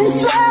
心酸。